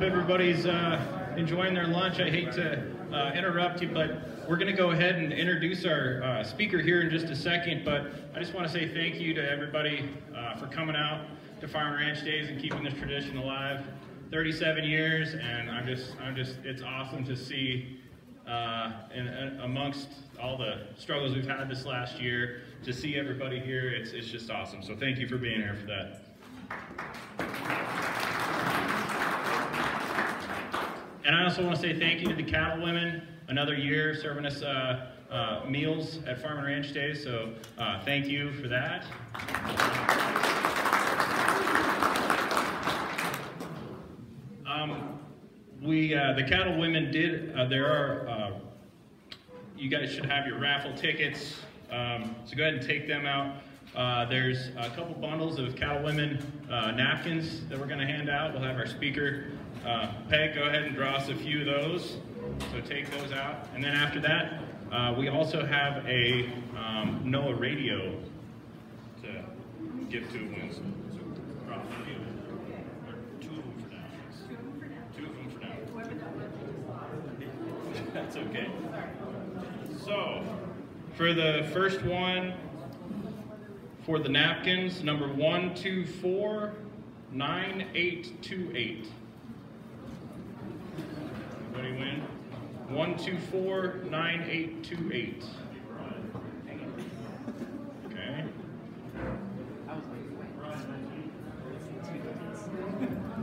hope everybody's uh, enjoying their lunch. I hate to uh, interrupt you, but we're going to go ahead and introduce our uh, speaker here in just a second. But I just want to say thank you to everybody uh, for coming out to Farm Ranch Days and keeping this tradition alive. 37 years, and I'm just, I'm just, it's awesome to see uh, and, and amongst all the struggles we've had this last year, to see everybody here, it's, it's just awesome. So thank you for being here for that. And I also want to say thank you to the cattle women, another year serving us uh, uh, meals at Farm and Ranch Days. So uh, thank you for that. Um, we, uh, the cattle women did, uh, there are, uh, you guys should have your raffle tickets. Um, so go ahead and take them out. Uh, there's a couple bundles of cattle women uh, napkins that we're going to hand out. We'll have our speaker, uh, Peg, go ahead and draw us a few of those. So take those out. And then after that, uh, we also have a um, NOAA radio to give to wins. So draw a few. Two of them for now. Two of them for now. That's okay. So, for the first one, for the napkins, number 1249828. Anybody win? 1249828. Okay.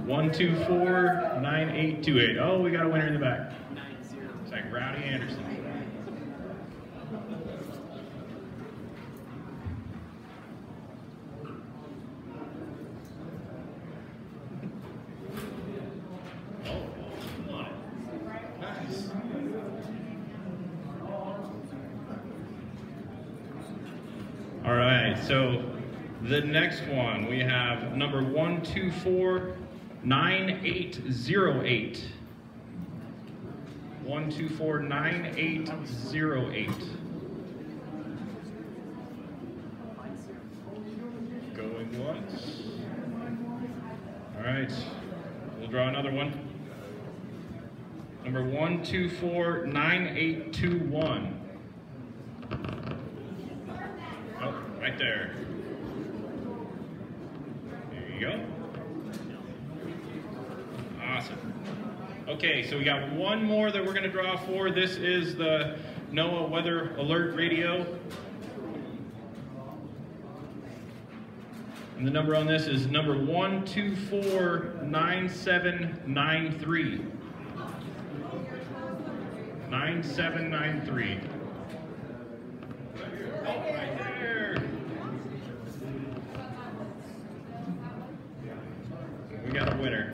One two four nine eight two eight. Oh, we got a winner in the back. It's like Rowdy Anderson. Oh, nice. All right, so the next one we have number one two four nine eight zero eight. One two four nine eight zero eight. Going once. All right, we'll draw another one. Number one two four nine eight two one. Oh, right there. Go. Awesome. Okay, so we got one more that we're going to draw for. This is the NOAA Weather Alert Radio. And the number on this is number 1249793. 9793. Oh, right there. We got a winner.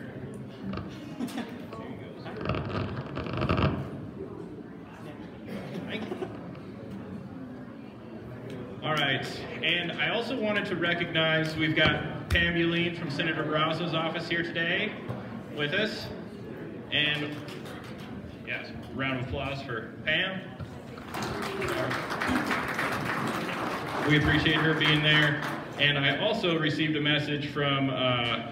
All right, and I also wanted to recognize we've got Pam Uline from Senator Barrasso's office here today with us. And yes, round of applause for Pam. We appreciate her being there. And I also received a message from uh,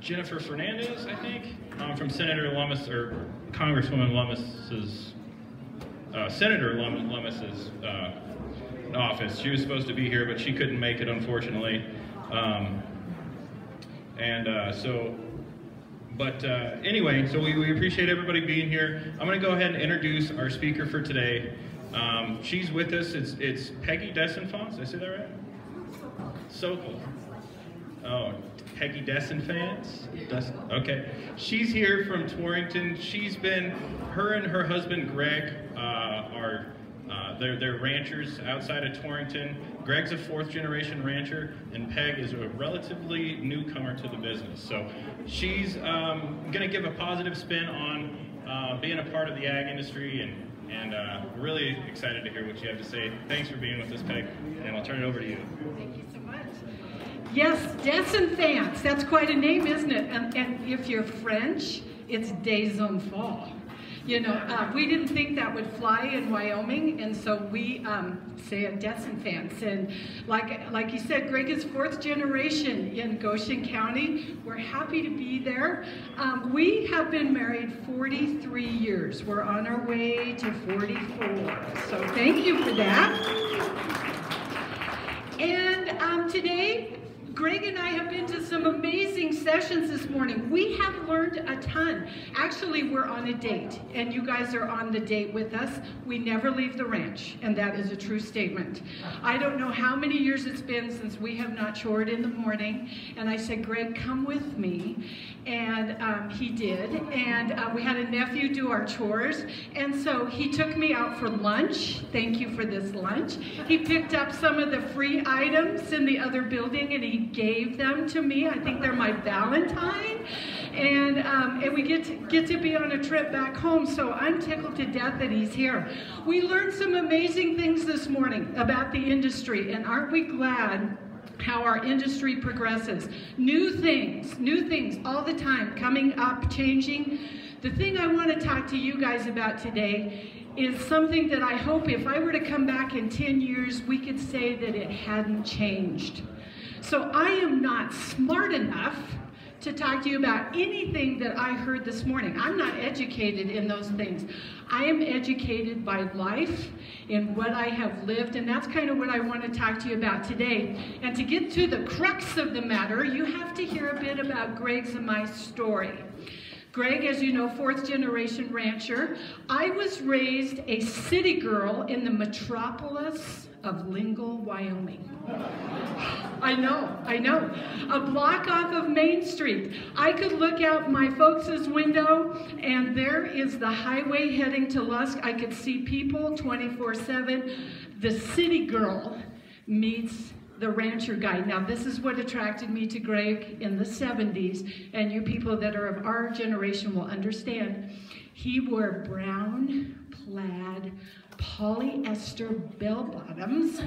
Jennifer Fernandez, I think, um, from Senator Lummis, or Congresswoman Lummis's, uh, Senator Lum- Lummis's uh, office. She was supposed to be here, but she couldn't make it, unfortunately. Um, and uh, so, but uh, anyway, so we, we appreciate everybody being here. I'm going to go ahead and introduce our speaker for today. Um, she's with us. It's, it's Peggy DesEnfants. Did I say that right? Sokol. Oh, Peggy DesEnfants? Des- okay. She's here from Torrington. She's been, her and her husband Greg uh, are, uh, they're, they're ranchers outside of Torrington. Greg's a fourth generation rancher, and Peg is a relatively newcomer to the business. So she's um, going to give a positive spin on uh, being a part of the ag industry and and uh, really excited to hear what you have to say. Thanks for being with us, Peg, and I'll turn it over to you. Thank you so much. Yes, DesEnfants. That's quite a name, isn't it? And, and if you're French, it's des enfants. You know, uh, we didn't think that would fly in Wyoming, and so we um, say a Dezenfants. And like, like you said, Greg is fourth generation in Goshen County. We're happy to be there. Um, we have been married 43 years. We're on our way to 44. So thank you for that. And um, today, Greg and I have been to some amazing sessions this morning. We have learned a ton. Actually, we're on a date, and you guys are on the date with us. We never leave the ranch, and that is a true statement. I don't know how many years it's been since we have not chored in the morning, and I said, Greg, come with me. And um, he did, and uh, we had a nephew do our chores, and so he took me out for lunch. Thank you for this lunch. He picked up some of the free items in the other building, and he gave them to me. I think they're my Valentine. And, um, and we get to, get to be on a trip back home, so I'm tickled to death that he's here. We learned some amazing things this morning about the industry, and aren't we glad how our industry progresses. New things, new things all the time coming up, changing. The thing I want to talk to you guys about today is something that I hope if I were to come back in 10 years, we could say that it hadn't changed. So I am not smart enough to talk to you about anything that I heard this morning. I'm not educated in those things. I am educated by life in what I have lived, and that's kind of what I want to talk to you about today. And to get to the crux of the matter, you have to hear a bit about Greg's and my story. Greg, as you know, fourth generation rancher. I was raised a city girl in the metropolis of Lingle, Wyoming. I know, I know. A block off of Main Street. I could look out my folks' window and there is the highway heading to Lusk. I could see people 24-7. The city girl meets the rancher guy. Now, this is what attracted me to Greg in the 70s, and you people that are of our generation will understand. He wore brown plaid polyester bell bottoms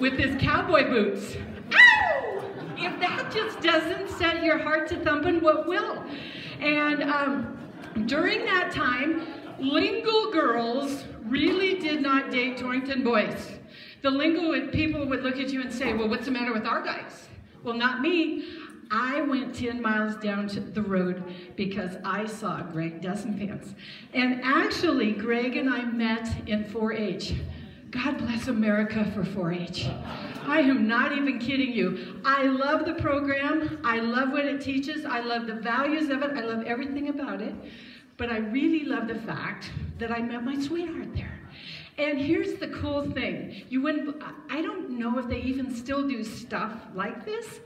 with his cowboy boots. Ow! If that just doesn't set your heart to thumping, what will? And um, during that time, Lingle girls really did not date Torrington boys. The Lingle people would look at you and say, well, what's the matter with our guys? Well, not me. I went 10 miles down to the road because I saw Greg DesEnfants. And actually, Greg and I met in 4-H. God bless America for 4-H. I am not even kidding you. I love the program. I love what it teaches. I love the values of it. I love everything about it. But I really love the fact that I met my sweetheart there. And here's the cool thing. You wouldn't, I don't know if they even still do stuff like this,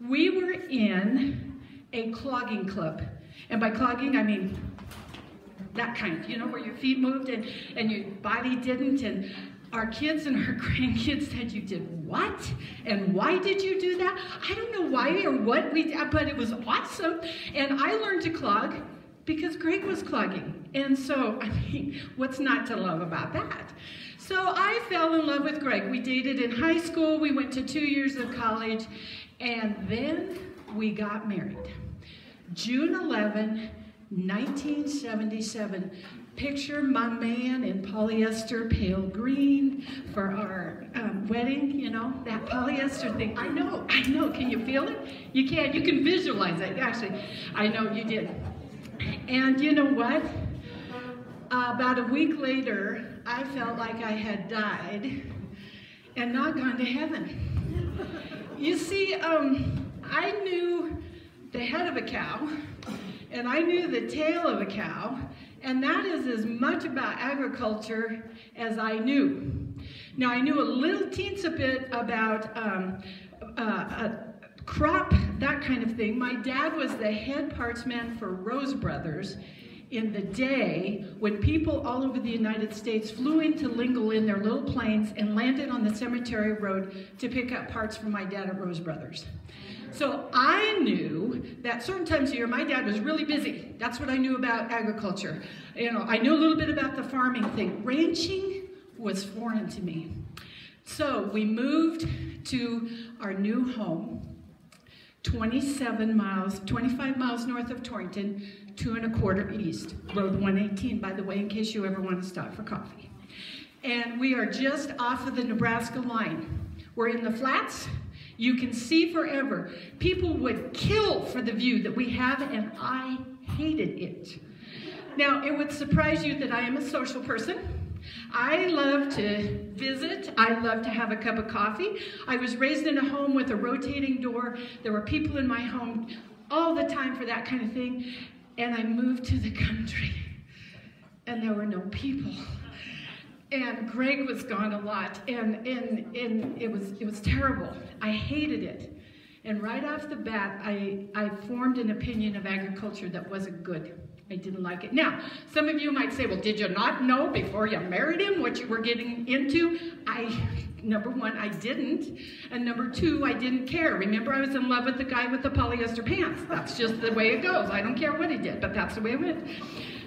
we were in a clogging club. And by clogging, I mean that kind, you know, where your feet moved and, and your body didn't. And our kids and our grandkids said, you did what? And why did you do that? I don't know why or what we did, but it was awesome. And I learned to clog because Greg was clogging. And so, I mean, what's not to love about that? So I fell in love with Greg. We dated in high school. We went to two years of college. And then we got married. June 11, 1977. Picture my man in polyester pale green for our um, wedding, you know, that polyester thing. I know, I know. Can you feel it? You can. You can visualize it. Actually, I know you did. And you know what? About a week later, I felt like I had died and not gone to heaven. You see, um, I knew the head of a cow, and I knew the tail of a cow, and that is as much about agriculture as I knew. Now, I knew a little teensy bit about um, uh, crop, that kind of thing. My dad was the head parts man for Rose Brothers, in the day when people all over the United States flew into Lingle in their little planes and landed on the cemetery road to pick up parts for my dad at Rose Brothers. So I knew that certain times of year my dad was really busy. That's what I knew about agriculture. You know, I knew a little bit about the farming thing. Ranching was foreign to me. So we moved to our new home 27 miles, 25 miles north of Torrington, two and a quarter east, Road 118, by the way, in case you ever want to stop for coffee. And we are just off of the Nebraska line. We're in the flats. You can see forever. People would kill for the view that we have, and I hated it. Now, it would surprise you that I am a social person. I love to visit. I love to have a cup of coffee. I was raised in a home with a rotating door. There were people in my home all the time for that kind of thing. And I moved to the country, and there were no people. And Greg was gone a lot, and, and, and it, was, it was terrible. I hated it. And right off the bat, I, I formed an opinion of agriculture that wasn't good. I didn't like it. Now, some of you might say, well, did you not know before you married him what you were getting into? I, number one, I didn't. And number two, I didn't care. Remember, I was in love with the guy with the polyester pants. That's just the way it goes. I don't care what he did, but that's the way it went.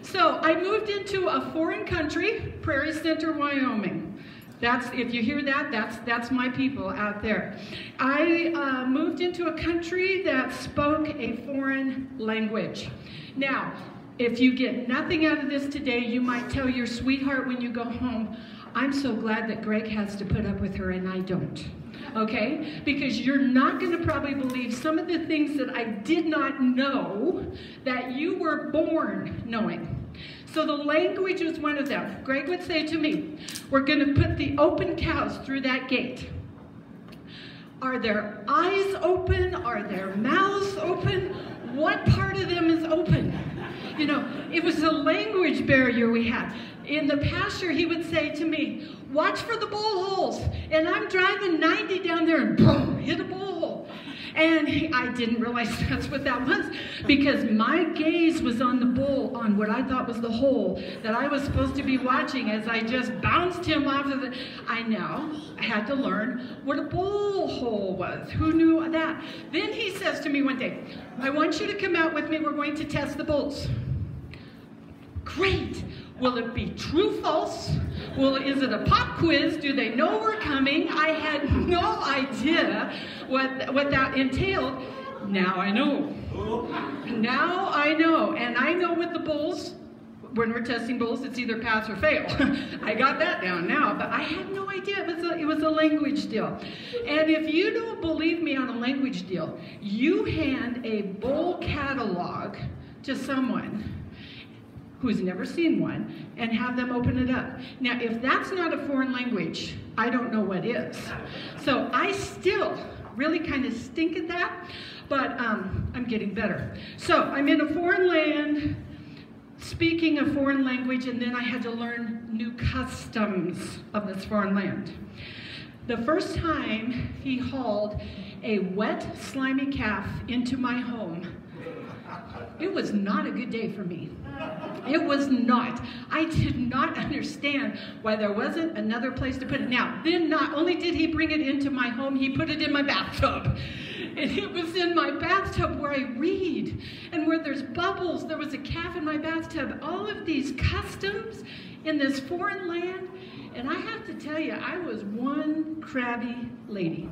So I moved into a foreign country, Prairie Center, Wyoming. That's if you hear that, that's that's my people out there. I uh, moved into a country that spoke a foreign language. Now, if you get nothing out of this today, you might tell your sweetheart when you go home, I'm so glad that Greg has to put up with her and I don't. Okay? Because you're not going to probably believe some of the things that I did not know that you were born knowing. So the language was one of them. Greg would say to me, We're going to put the open cows through that gate. Are their eyes open? Are their mouths open? What part of them is open? You know, it was a language barrier we had. In the pasture, he would say to me, watch for the bull holes. And I'm driving 90 down there and boom, hit a bull hole. And he, I didn't realize that's what that was because my gaze was on the bull, on what I thought was the hole that I was supposed to be watching as I just bounced him off of the. I now had to learn what a bull hole was. Who knew that? Then he says to me one day, I want you to come out with me. We're going to test the bulls. Great. Will it be true, false? Well, is it a pop quiz? Do they know we're coming? I had no idea what, what that entailed. Now I know. Now I know. And I know with the bulls, when we're testing bulls, it's either pass or fail. I got that down now, but I had no idea it was, a, it was a language deal. And if you don't believe me on a language deal, you hand a bull catalog to someone who's never seen one and have them open it up. Now, if that's not a foreign language, I don't know what is. So I still really kind of stink at that, but um, I'm getting better. So I'm in a foreign land, speaking a foreign language, and then I had to learn new customs of this foreign land. The first time he hauled a wet, slimy calf into my home, it was not a good day for me. It was not. I did not understand why there wasn't another place to put it. Now, then not only did he bring it into my home, he put it in my bathtub. And it was in my bathtub where I read and where there's bubbles. There was a calf in my bathtub. All of these customs in this foreign land. And I have to tell you, I was one crabby lady.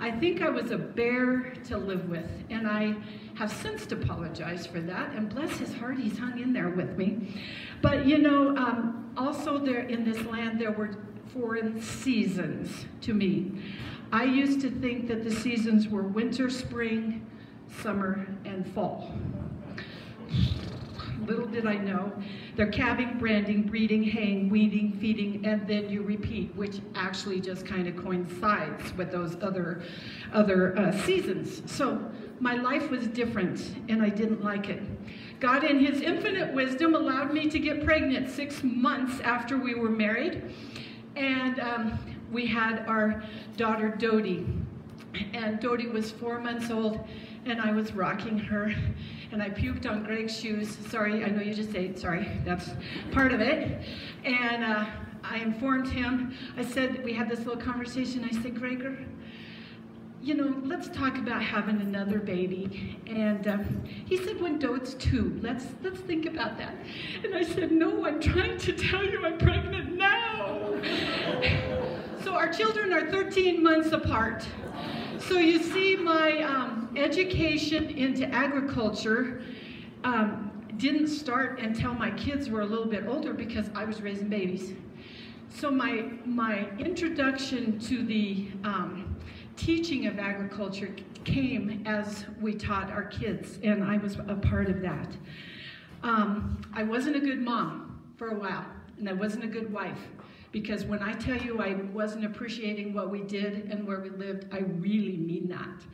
I think I was a bear to live with. And I have since apologized for that, and bless his heart, he's hung in there with me. But you know, um, also there in this land, there were foreign seasons to me. I used to think that the seasons were winter, spring, summer, and fall. Little did I know. They're calving, branding, breeding, haying, weeding, feeding, and then you repeat, which actually just kind of coincides with those other, other uh, seasons. So my life was different and I didn't like it. God, in His infinite wisdom, allowed me to get pregnant six months after we were married. And um, we had our daughter Dodie. And Dodie was four months old, and I was rocking her. And I puked on Greg's shoes. Sorry, I know you just ate. Sorry, that's part of it. And uh, I informed him. I said, we had this little conversation. I said, Gregor, you know, let's talk about having another baby. And um, he said, when Dode's two, let's, let's think about that. And I said, no, I'm trying to tell you I'm pregnant now. so our children are 13 months apart. So you see my um, education into agriculture um, didn't start until my kids were a little bit older because I was raising babies. So my, my introduction to the um, teaching of agriculture came as we taught our kids, and I was a part of that. Um, I wasn't a good mom for a while, and I wasn't a good wife. Because when I tell you I wasn't appreciating what we did and where we lived, I really mean that.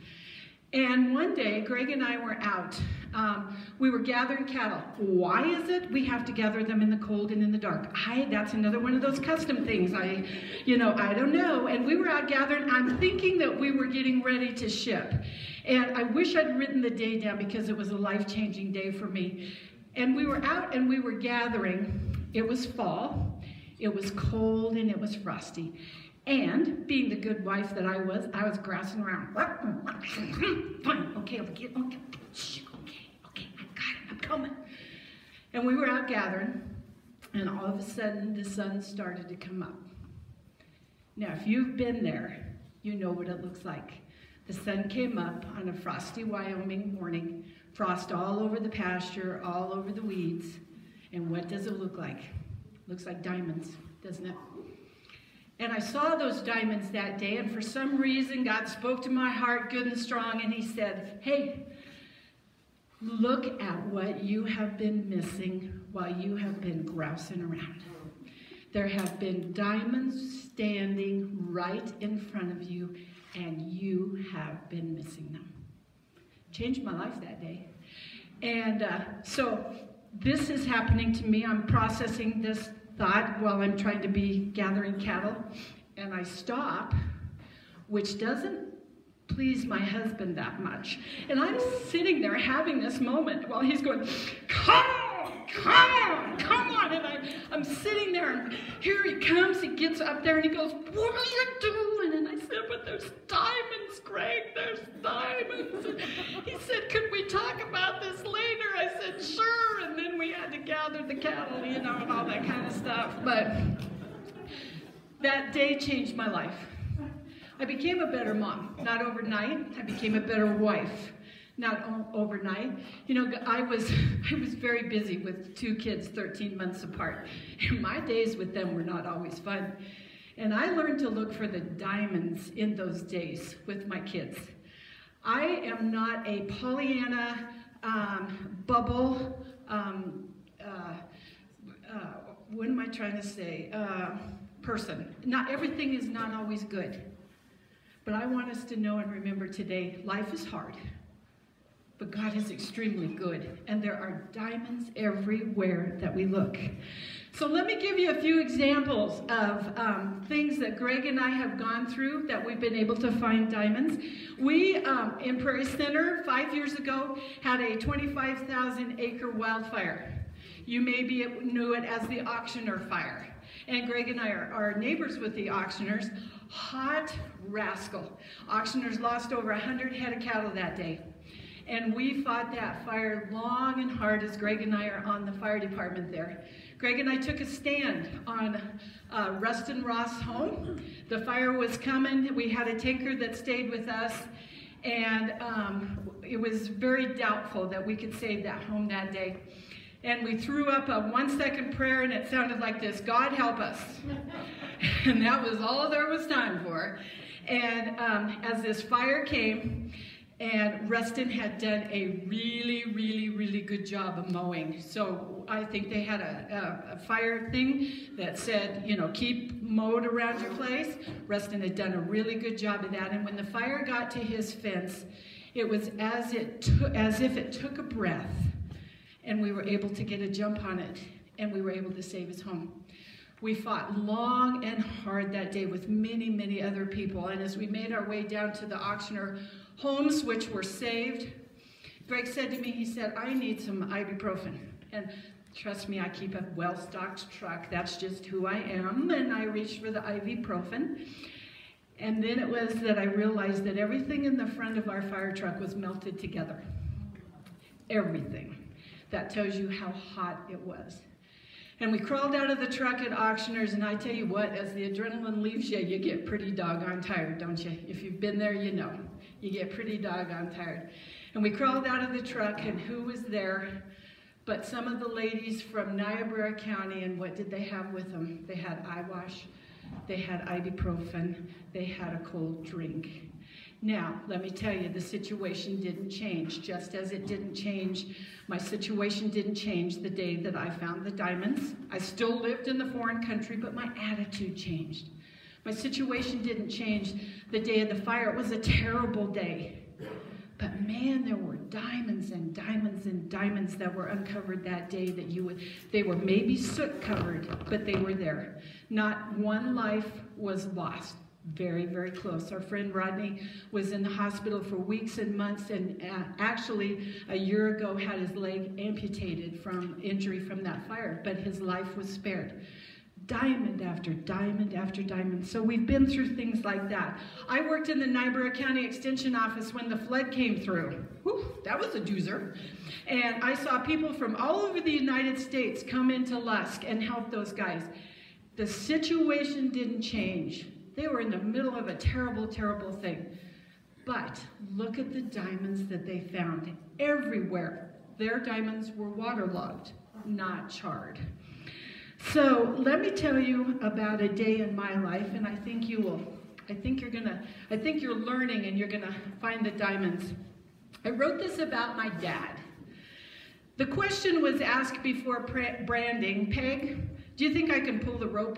And one day, Greg and I were out. Um, we were gathering cattle. Why is it we have to gather them in the cold and in the dark? I, that's another one of those custom things. I, you know, I don't know. And we were out gathering. I'm thinking that we were getting ready to ship. And I wish I'd written the day down because it was a life-changing day for me. And we were out and we were gathering. It was fall. It was cold and it was frosty. And being the good wife that I was, I was grousing around. Fine, okay, okay, okay, okay, okay, I got it, I'm coming. And we were out gathering, and all of a sudden the sun started to come up. Now, if you've been there, you know what it looks like. The sun came up on a frosty Wyoming morning, frost all over the pasture, all over the weeds. And what does it look like? Looks like diamonds, doesn't it? And I saw those diamonds that day, and for some reason, God spoke to my heart good and strong, and He said, Hey, look at what you have been missing while you have been grousing around. There have been diamonds standing right in front of you, and you have been missing them. Changed my life that day. And uh, so this is happening to me. I'm processing this thought while I'm trying to be gathering cattle, and I stop, which doesn't please my husband that much. And I'm sitting there having this moment while he's going, come on, come on, come on. And I, I'm sitting there, and here he comes. He gets up there, and he goes, what are you doing? And I said, but there's diamonds, Greg, there's diamonds. And he said, could we talk about this later? I said, sure. And then we had to gather the you know, and all that kind of stuff. But that day changed my life. I became a better mom, not overnight. I became a better wife, not overnight. You know, I was I was very busy with two kids 13 months apart. And my days with them were not always fun. And I learned to look for the diamonds in those days with my kids. I am not a Pollyanna um, bubble, um, what am I trying to say, uh, person. Not everything is not always good. But I want us to know and remember today, life is hard, but God is extremely good, and there are diamonds everywhere that we look. So let me give you a few examples of um, things that Greg and I have gone through that we've been able to find diamonds. We, um, in Prairie Center, five years ago, had a 25,000 acre wildfire. You maybe knew it as the auctioneer fire. And Greg and I are, are neighbors with the auctioneers. Hot rascal. Auctioneers lost over 100 head of cattle that day. And we fought that fire long and hard as Greg and I are on the fire department there. Greg and I took a stand on uh, Rustin Ross' home. The fire was coming. We had a tanker that stayed with us. And um, it was very doubtful that we could save that home that day. And we threw up a one second prayer and it sounded like this, God help us. and that was all there was time for. And um, as this fire came, and Rustin had done a really, really, really good job of mowing. So I think they had a, a, a, fire thing that said, you know, keep mowed around your place. Rustin had done a really good job of that. And when the fire got to his fence, it was as, it as if it took a breath and we were able to get a jump on it and we were able to save his home. We fought long and hard that day with many, many other people. And as we made our way down to the auctioneer homes, which were saved, Greg said to me, he said, I need some ibuprofen. And trust me, I keep a well-stocked truck. That's just who I am. And I reached for the ibuprofen. And then it was that I realized that everything in the front of our fire truck was melted together. Everything. That tells you how hot it was. And we crawled out of the truck at auctioneers, and I tell you what, as the adrenaline leaves you, you get pretty doggone tired, don't you? If you've been there, you know. You get pretty doggone tired. And we crawled out of the truck, and who was there But some of the ladies from Niobrara County, and what did they have with them? They had eyewash, they had ibuprofen, they had a cold drink. Now, let me tell you, the situation didn't change, just as it didn't change. My situation didn't change the day that I found the diamonds. I still lived in the foreign country, but my attitude changed. My situation didn't change the day of the fire. It was a terrible day. But man, there were diamonds and diamonds and diamonds that were uncovered that day that you would, they were maybe soot covered, but they were there. Not one life was lost. Very, very close. Our friend Rodney was in the hospital for weeks and months and uh, actually a year ago had his leg amputated from injury from that fire, but his life was spared diamond after diamond after diamond. So we've been through things like that. I worked in the Niobrara County Extension Office when the flood came through. Whew, that was a doozer. And I saw people from all over the United States come into Lusk and help those guys. The situation didn't change. They were in the middle of a terrible, terrible thing. But look at the diamonds that they found everywhere. Their diamonds were waterlogged, not charred. So let me tell you about a day in my life, and I think you will. I think you're gonna. I think you're learning, and you're gonna find the diamonds. I wrote this about my dad. The question was asked before branding, Peg, do you think I can pull the rope?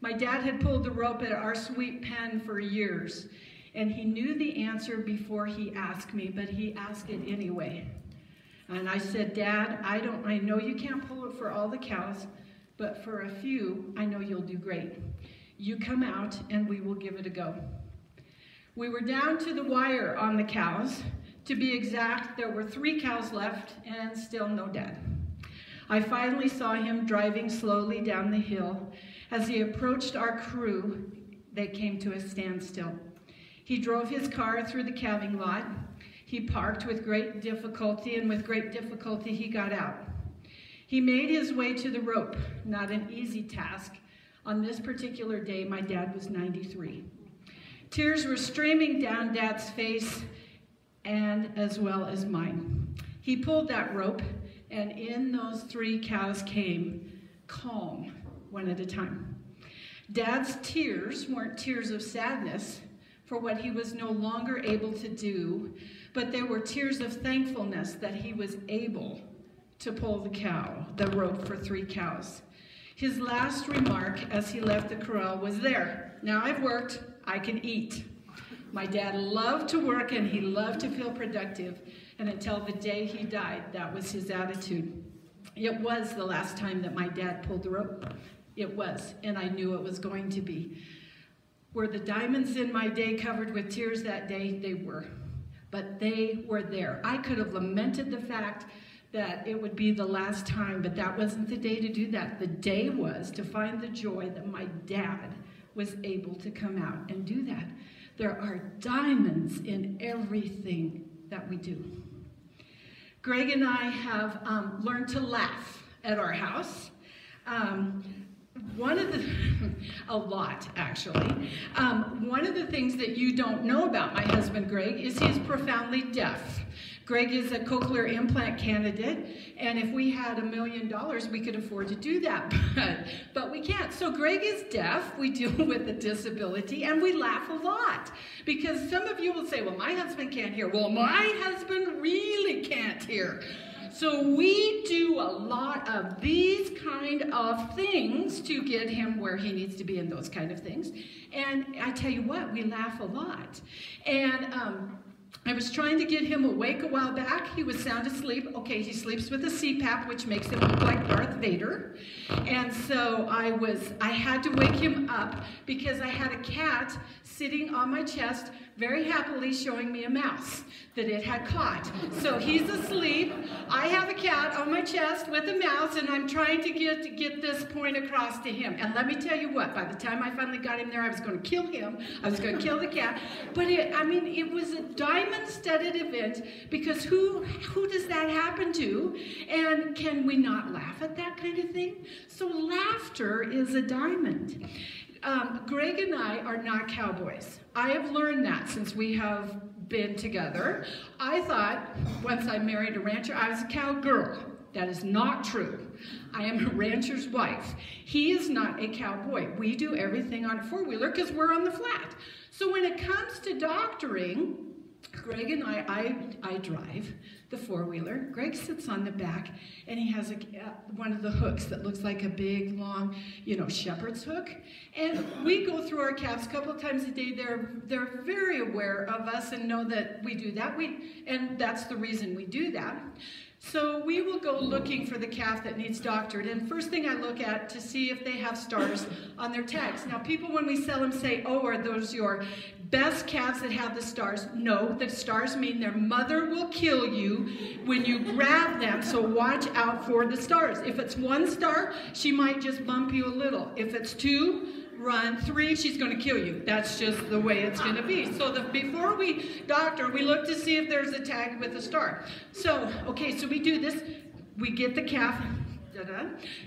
My dad had pulled the rope at our sweet pen for years, and he knew the answer before he asked me, but he asked it anyway. And I said, Dad, I don't I know you can't pull it for all the cows, but for a few, I know you'll do great. You come out and we will give it a go. We were down to the wire on the cows. To be exact, there were three cows left and still no dad. I finally saw him driving slowly down the hill. As he approached our crew, they came to a standstill. He drove his car through the calving lot. He parked with great difficulty, and with great difficulty, he got out. He made his way to the rope, not an easy task. On this particular day, my dad was 93. Tears were streaming down Dad's face and as well as mine. He pulled that rope, and in those three cows came, calm, one at a time. Dad's tears weren't tears of sadness for what he was no longer able to do, but they were tears of thankfulness that he was able to pull the cow, the rope for three cows. His last remark as he left the corral was there. Now I've worked, I can eat. My dad loved to work and he loved to feel productive. And until the day he died, that was his attitude. It was the last time that my dad pulled the rope. It was, and I knew it was going to be. Were the diamonds in my day covered with tears that day? They were. But they were there. I could have lamented the fact that it would be the last time, but that wasn't the day to do that. The day was to find the joy that my dad was able to come out and do that. There are diamonds in everything that we do. Greg and I have um, learned to laugh at our house. Um, one of the, a lot actually, um, one of the things that you don't know about my husband Greg is he's profoundly deaf. Greg is a cochlear implant candidate, and if we had a million dollars, we could afford to do that, but, but we can't. So Greg is deaf, we deal with a disability, and we laugh a lot. Because some of you will say, well, my husband can't hear. Well, my husband really can't hear. So we do a lot of these kind of things to get him where he needs to be in those kind of things. And I tell you what, we laugh a lot. And um, I was trying to get him awake a while back. He was sound asleep. Okay, he sleeps with a CPAP, which makes him look like Darth Vader. And so I was, I had to wake him up because I had a cat sitting on my chest very happily showing me a mouse that it had caught. So he's asleep. I have a cat on my chest with a mouse, and I'm trying to get to get this point across to him. And let me tell you what, by the time I finally got him there, I was going to kill him. I was going to kill the cat. But it, I mean, it was a diamond-studded event because who who does that happen to? And can we not laugh at that kind of thing? So laughter is a diamond. Um, Greg and I are not cowboys. I have learned that since we have been together. I thought once I married a rancher, I was a cowgirl. That is not true. I am a rancher's wife. He is not a cowboy. We do everything on a four wheeler because we're on the flat. So when it comes to doctoring, Greg and I, I, I drive the four-wheeler. Greg sits on the back, and he has a, uh, one of the hooks that looks like a big, long, you know, shepherd's hook. And we go through our calves a couple times a day. They're, they're very aware of us and know that we do that. We, and that's the reason we do that. So we will go looking for the calf that needs doctored. And first thing I look at to see if they have stars on their tags. Now people when we sell them say, oh, are those your best calves that have the stars? No, the stars mean their mother will kill you when you grab them. So watch out for the stars. If it's one star, she might just bump you a little. If it's two, run. Three, she's going to kill you. That's just the way it's going to be. So the, before we doctor, we look to see if there's a tag with a star. So, okay, so we do this. We get the calf,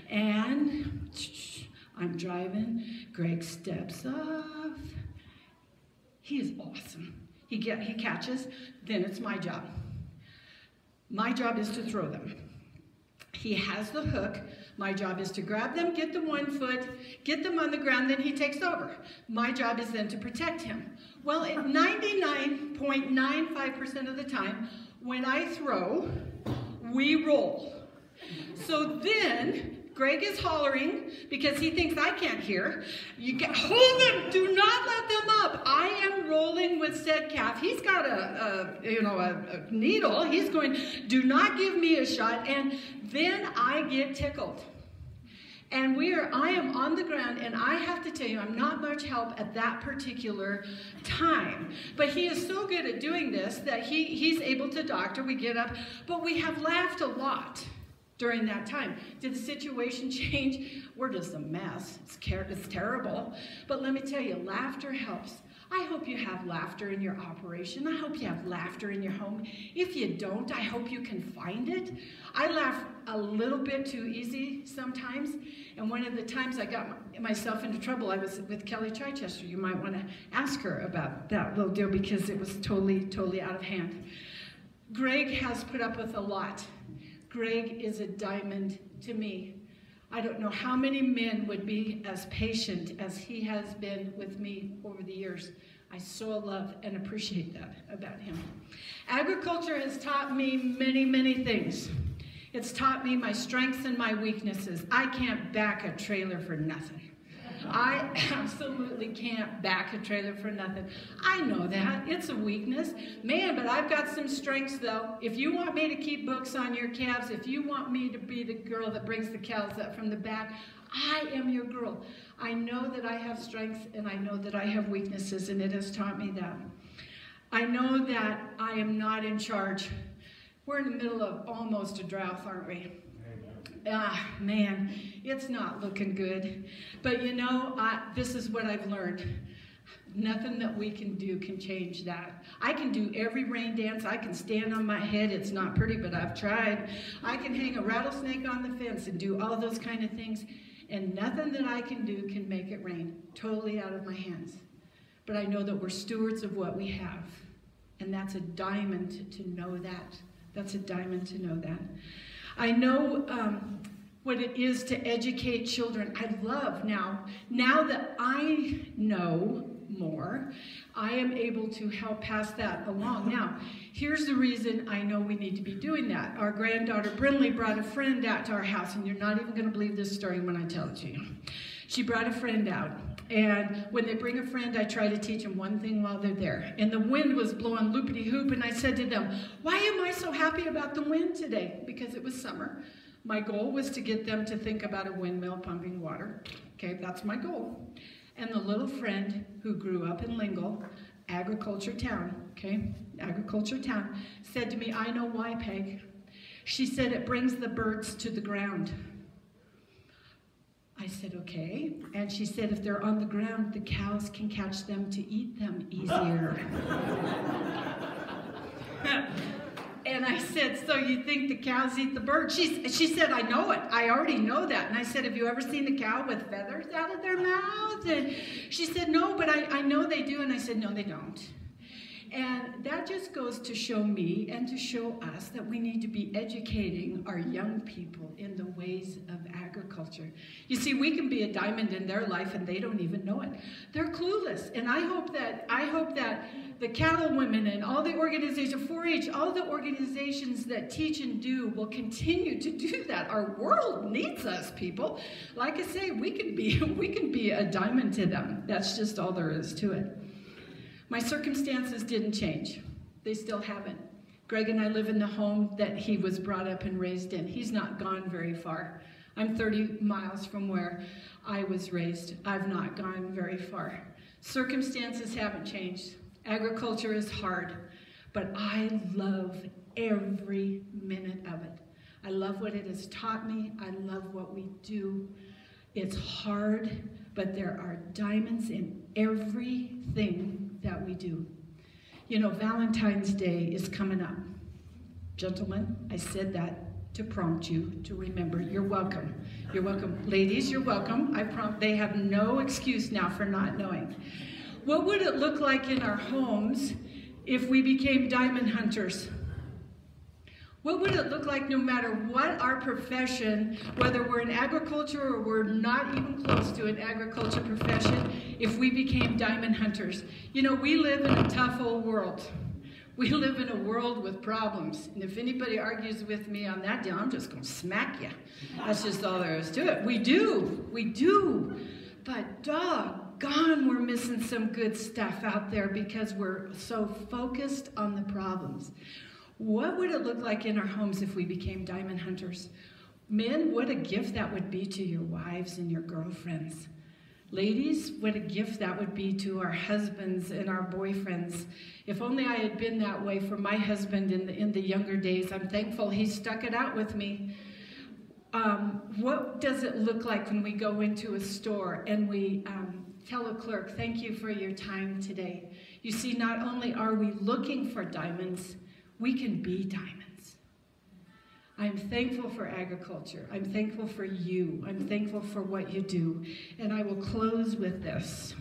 and I'm driving. Greg steps off. He is awesome. He, get, he catches, then it's my job. My job is to throw them. He has the hook. My job is to grab them, get the one foot, get them on the ground, then he takes over. My job is then to protect him. Well, 99.95% of the time, when I throw, we roll. So then, Greg is hollering because he thinks I can't hear. You get, hold them, do not let them up. I am rolling with said calf. He's got a, a you know, a, a needle. He's going, do not give me a shot. And then I get tickled. And we are, I am on the ground, and I have to tell you, I'm not much help at that particular time. But he is so good at doing this that he, he's able to doctor. We get up, but we have laughed a lot during that time. Did the situation change? We're just a mess. It's, it's terrible. But let me tell you, laughter helps. I hope you have laughter in your operation. I hope you have laughter in your home. If you don't, I hope you can find it. I laugh a little bit too easy sometimes. And one of the times I got myself into trouble, I was with Kelly Chichester. You might want to ask her about that little deal because it was totally, totally out of hand. Greg has put up with a lot. Greg is a diamond to me. I don't know how many men would be as patient as he has been with me over the years. I so love and appreciate that about him. Agriculture has taught me many, many things. It's taught me my strengths and my weaknesses. I can't back a trailer for nothing. I absolutely can't back a trailer for nothing. I know that. It's a weakness. Man, but I've got some strengths, though. If you want me to keep books on your calves, if you want me to be the girl that brings the cows up from the back, I am your girl. I know that I have strengths and I know that I have weaknesses, and it has taught me that. I know that I am not in charge. We're in the middle of almost a drought, aren't we? Ah, man, it's not looking good. But you know, I, this is what I've learned. Nothing that we can do can change that. I can do every rain dance. I can stand on my head. It's not pretty, but I've tried. I can hang a rattlesnake on the fence and do all those kind of things. And nothing that I can do can make it rain. Totally out of my hands. But I know that we're stewards of what we have. And that's a diamond to, to know that. That's a diamond to know that. I know um, what it is to educate children. I love now, now that I know more, I am able to help pass that along. Now, here's the reason I know we need to be doing that. Our granddaughter Brinley brought a friend out to our house, and you're not even going to believe this story when I tell it to you. She brought a friend out, and when they bring a friend, I try to teach them one thing while they're there. And the wind was blowing loopity hoop, and I said to them, Why am I so happy about the wind today? Because it was summer. My goal was to get them to think about a windmill pumping water. Okay, that's my goal. And the little friend who grew up in Lingle, agriculture town, okay, agriculture town, said to me, I know why, Peg. She said it brings the birds to the ground. I said, okay. And she said, if they're on the ground, the cows can catch them to eat them easier. and I said, so you think the cows eat the birds? She, she said, I know it. I already know that. And I said, have you ever seen a cow with feathers out of their mouth? And she said, no, but I, I know they do. And I said, no, they don't. And that just goes to show me and to show us that we need to be educating our young people in the ways of agriculture. You see, we can be a diamond in their life and they don't even know it. They're clueless. And I hope that I hope that the cattle women and all the organizations, 4-H, all the organizations that teach and do will continue to do that. Our world needs us, people. Like I say, we can be we can be a diamond to them. That's just all there is to it. My circumstances didn't change. They still haven't. Greg and I live in the home that he was brought up and raised in. He's not gone very far. I'm 30 miles from where I was raised. I've not gone very far. Circumstances haven't changed. Agriculture is hard, but I love every minute of it. I love what it has taught me. I love what we do. It's hard, but there are diamonds in everything that we do. You know, Valentine's Day is coming up. Gentlemen, I said that to prompt you to remember. You're welcome. You're welcome. Ladies, you're welcome. I prompt. They have no excuse now for not knowing. What would it look like in our homes if we became diamond hunters? What would it look like no matter what our profession, whether we're in agriculture or we're not even close to an agriculture profession, if we became diamond hunters? You know, we live in a tough old world. We live in a world with problems. And if anybody argues with me on that deal, I'm just going to smack you. That's just all there is to it. We do. We do. But doggone, we're missing some good stuff out there because we're so focused on the problems. What would it look like in our homes if we became diamond hunters? Men, what a gift that would be to your wives and your girlfriends. Ladies, what a gift that would be to our husbands and our boyfriends. If only I had been that way for my husband in the, in the younger days. I'm thankful he stuck it out with me. Um, what does it look like when we go into a store and we um, tell a clerk, thank you for your time today? You see, not only are we looking for diamonds, we can be diamonds. I'm thankful for agriculture. I'm thankful for you. I'm thankful for what you do. And I will close with this.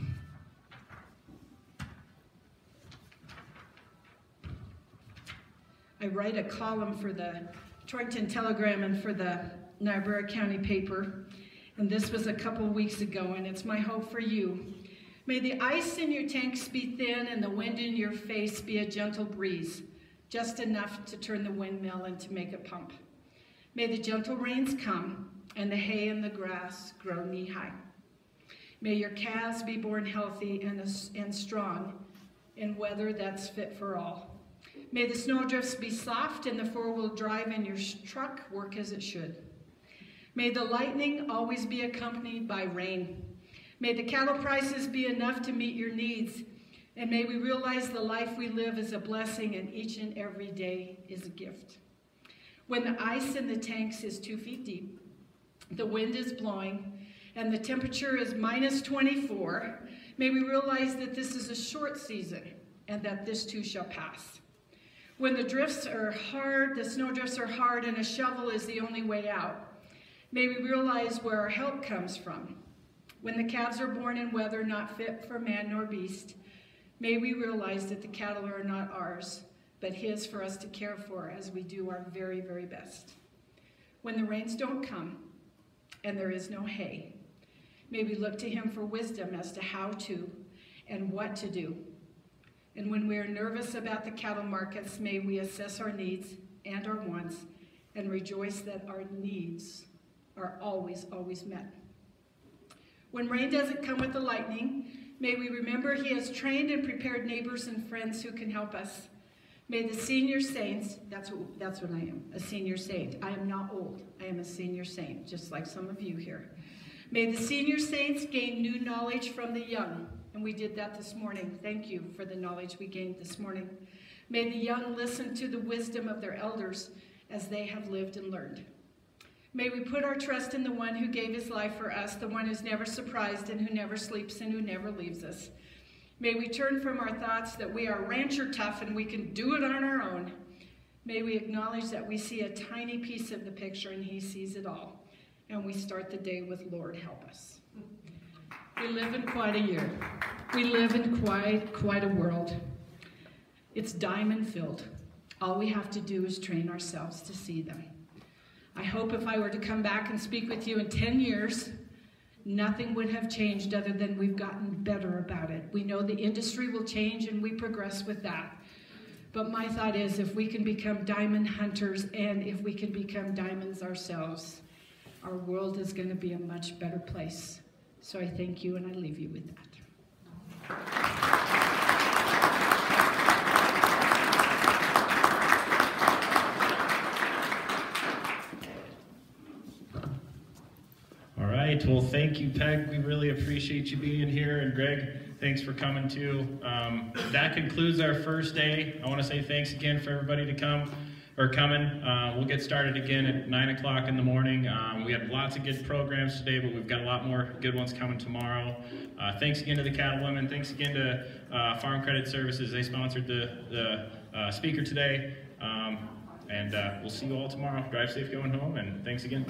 I write a column for the Torrington Telegram and for the Niobrara County paper. And this was a couple weeks ago, and it's my hope for you. May the ice in your tanks be thin and the wind in your face be a gentle breeze just enough to turn the windmill and to make a pump. May the gentle rains come and the hay and the grass grow knee-high. May your calves be born healthy and, and strong in weather that's fit for all. May the snowdrifts be soft and the four-wheel drive in your truck work as it should. May the lightning always be accompanied by rain. May the cattle prices be enough to meet your needs and may we realize the life we live is a blessing and each and every day is a gift. When the ice in the tanks is two feet deep, the wind is blowing, and the temperature is minus 24, may we realize that this is a short season and that this too shall pass. When the drifts are hard, the snow drifts are hard, and a shovel is the only way out, may we realize where our help comes from. When the calves are born in weather not fit for man nor beast, May we realize that the cattle are not ours, but his for us to care for as we do our very, very best. When the rains don't come and there is no hay, may we look to him for wisdom as to how to and what to do. And when we are nervous about the cattle markets, may we assess our needs and our wants and rejoice that our needs are always, always met. When rain doesn't come with the lightning, May we remember he has trained and prepared neighbors and friends who can help us. May the senior saints, that's what, that's what I am, a senior saint. I am not old. I am a senior saint, just like some of you here. May the senior saints gain new knowledge from the young. And we did that this morning. Thank you for the knowledge we gained this morning. May the young listen to the wisdom of their elders as they have lived and learned. May we put our trust in the one who gave his life for us, the one who's never surprised and who never sleeps and who never leaves us. May we turn from our thoughts that we are rancher tough and we can do it on our own. May we acknowledge that we see a tiny piece of the picture and he sees it all. And we start the day with, Lord, help us. We live in quite a year. We live in quite, quite a world. It's diamond filled. All we have to do is train ourselves to see them. I hope if I were to come back and speak with you in 10 years, nothing would have changed other than we've gotten better about it. We know the industry will change and we progress with that. But my thought is if we can become diamond hunters and if we can become diamonds ourselves, our world is going to be a much better place. So I thank you and I leave you with that. All right. Well, thank you, Peg. We really appreciate you being here. And Greg, thanks for coming too. Um, that concludes our first day. I want to say thanks again for everybody to come or coming. Uh, we'll get started again at 9 o'clock in the morning. Um, we had lots of good programs today, but we've got a lot more good ones coming tomorrow. Uh, thanks again to the Cattlewomen. Thanks again to uh, Farm Credit Services. They sponsored the, the uh, speaker today. Um, and uh, we'll see you all tomorrow. Drive safe going home, and thanks again.